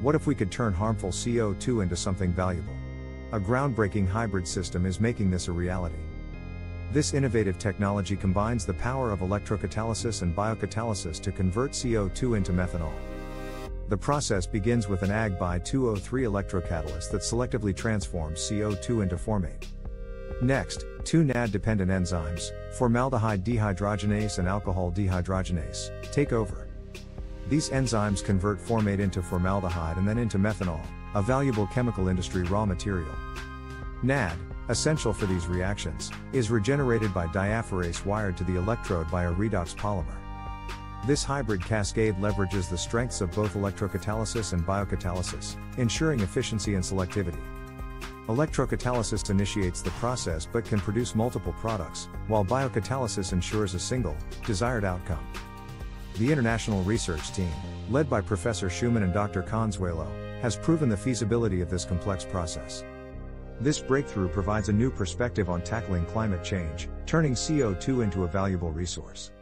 What if we could turn harmful CO2 into something valuable? A groundbreaking hybrid system is making this a reality. This innovative technology combines the power of electrocatalysis and biocatalysis to convert CO2 into methanol. The process begins with an AgBi 203 electrocatalyst that selectively transforms CO2 into formate. Next, two NAD dependent enzymes, formaldehyde dehydrogenase and alcohol dehydrogenase, take over. These enzymes convert formate into formaldehyde and then into methanol, a valuable chemical industry raw material. NAD, essential for these reactions, is regenerated by diaphorase wired to the electrode by a redox polymer. This hybrid cascade leverages the strengths of both electrocatalysis and biocatalysis, ensuring efficiency and selectivity. Electrocatalysis initiates the process but can produce multiple products, while biocatalysis ensures a single, desired outcome. The international research team, led by Professor Schuhmann and Dr. Conzuelo, has proven the feasibility of this complex process. This breakthrough provides a new perspective on tackling climate change, turning CO2 into a valuable resource.